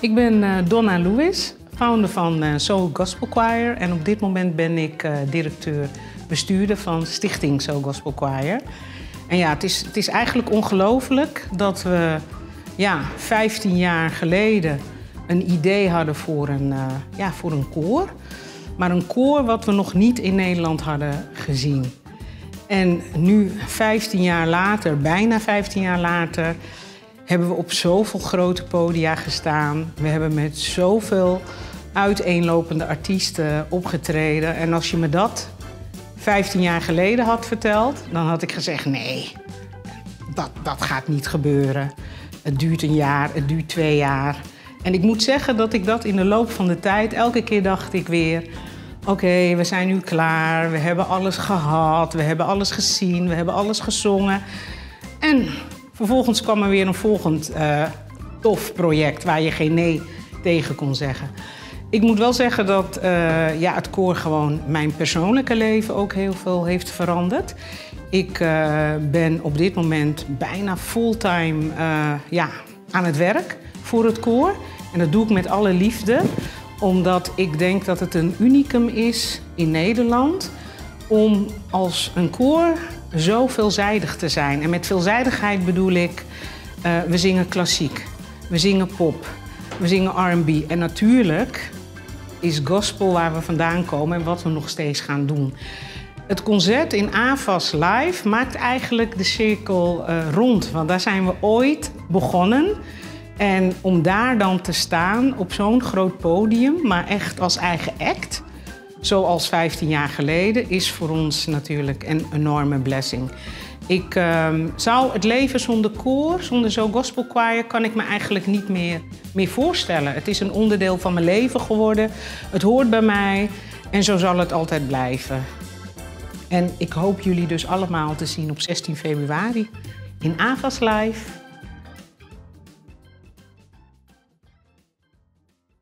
Ik ben uh, Donna Lewis, founder van uh, Soul Gospel Choir. En op dit moment ben ik uh, directeur-bestuurder van Stichting Soul Gospel Choir. En ja, het is, het is eigenlijk ongelooflijk dat we ja, 15 jaar geleden een idee hadden voor een, ja, voor een koor. Maar een koor wat we nog niet in Nederland hadden gezien. En nu, 15 jaar later, bijna 15 jaar later, hebben we op zoveel grote podia gestaan. We hebben met zoveel uiteenlopende artiesten opgetreden. En als je me dat 15 jaar geleden had verteld, dan had ik gezegd: nee, dat, dat gaat niet gebeuren. Het duurt een jaar, het duurt twee jaar. En ik moet zeggen dat ik dat in de loop van de tijd, elke keer dacht ik weer: oké, we zijn nu klaar, we hebben alles gehad, we hebben alles gezien, we hebben alles gezongen. En vervolgens kwam er weer een volgend uh, tof project waar je geen nee tegen kon zeggen. Ik moet wel zeggen dat uh, ja, het koor gewoon mijn persoonlijke leven ook heel veel heeft veranderd. Ik uh, ben op dit moment bijna fulltime ja, aan het werk voor het koor. En dat doe ik met alle liefde omdat ik denk dat het een unicum is in Nederland om als een koor zo veelzijdig te zijn. En met veelzijdigheid bedoel ik, uh, we zingen klassiek, we zingen pop, we zingen R&B. En natuurlijk is gospel waar we vandaan komen en wat we nog steeds gaan doen. Het concert in AVAS Live maakt eigenlijk de cirkel uh, rond. Want daar zijn we ooit begonnen. En om daar dan te staan op zo'n groot podium, maar echt als eigen act, zoals 15 jaar geleden, is voor ons natuurlijk een enorme blessing. Ik uh, zou het leven zonder koor, zonder zo'n gospel choir, kan ik me eigenlijk niet meer, meer voorstellen. Het is een onderdeel van mijn leven geworden. Het hoort bij mij en zo zal het altijd blijven. En ik hoop jullie dus allemaal te zien op 16 februari in Avas Live